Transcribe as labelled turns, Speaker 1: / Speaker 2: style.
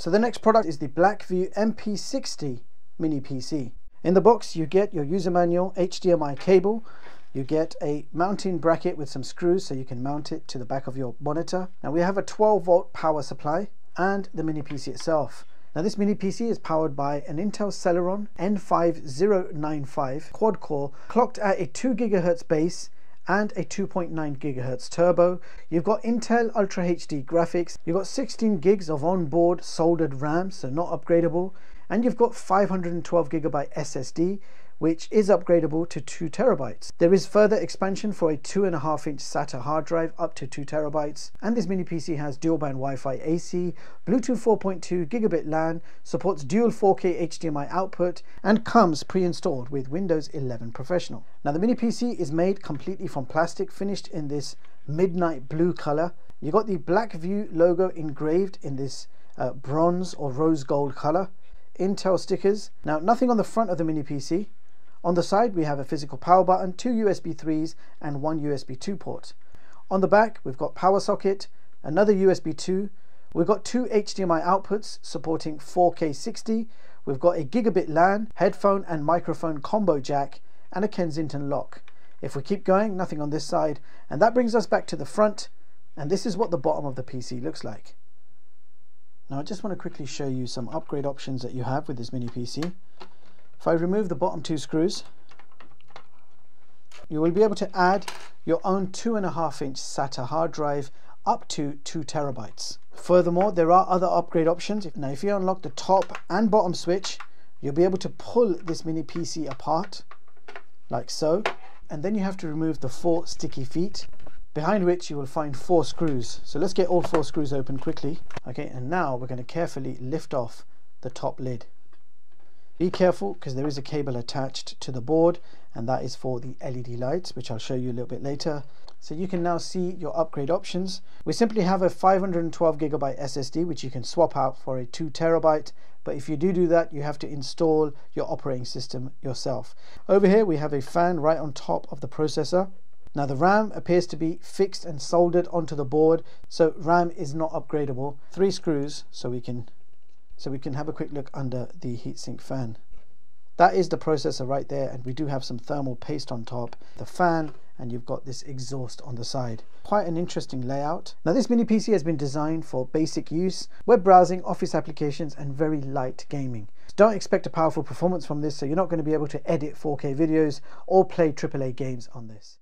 Speaker 1: So the next product is the Blackview MP60 mini PC. In the box you get your user manual, HDMI cable, you get a mounting bracket with some screws so you can mount it to the back of your monitor. Now we have a 12 volt power supply and the mini PC itself. Now this mini PC is powered by an Intel Celeron N5095 quad core clocked at a 2 GHz base and a 2.9 GHz turbo. You've got Intel Ultra HD graphics. You've got 16 gigs of onboard soldered RAM, so not upgradable. And you've got 512 gigabyte SSD which is upgradable to 2 terabytes. There is further expansion for a 2.5 inch SATA hard drive up to 2 terabytes, and this mini PC has dual band Wi-Fi AC, Bluetooth 4.2 gigabit LAN, supports dual 4K HDMI output, and comes pre-installed with Windows 11 Professional. Now the mini PC is made completely from plastic, finished in this midnight blue color. You got the Blackview logo engraved in this uh, bronze or rose gold color. Intel stickers. Now nothing on the front of the mini PC, on the side we have a physical power button, two USB 3s and one USB 2 port. On the back we've got power socket, another USB 2, we've got two HDMI outputs supporting 4K 60, we've got a gigabit LAN, headphone and microphone combo jack and a Kensington lock. If we keep going, nothing on this side and that brings us back to the front and this is what the bottom of the PC looks like. Now I just want to quickly show you some upgrade options that you have with this mini PC. If I remove the bottom two screws, you will be able to add your own two and a half inch SATA hard drive up to two terabytes. Furthermore, there are other upgrade options. Now, if you unlock the top and bottom switch, you'll be able to pull this mini PC apart like so. And then you have to remove the four sticky feet behind which you will find four screws. So let's get all four screws open quickly. Okay, and now we're going to carefully lift off the top lid. Be careful because there is a cable attached to the board and that is for the LED lights which I'll show you a little bit later. So you can now see your upgrade options. We simply have a 512 gigabyte SSD which you can swap out for a 2 terabyte but if you do do that you have to install your operating system yourself. Over here we have a fan right on top of the processor. Now the RAM appears to be fixed and soldered onto the board so RAM is not upgradable. Three screws so we can so we can have a quick look under the heatsink fan. That is the processor right there and we do have some thermal paste on top, the fan and you've got this exhaust on the side. Quite an interesting layout. Now this mini PC has been designed for basic use, web browsing, office applications and very light gaming. Don't expect a powerful performance from this so you're not going to be able to edit 4K videos or play AAA games on this.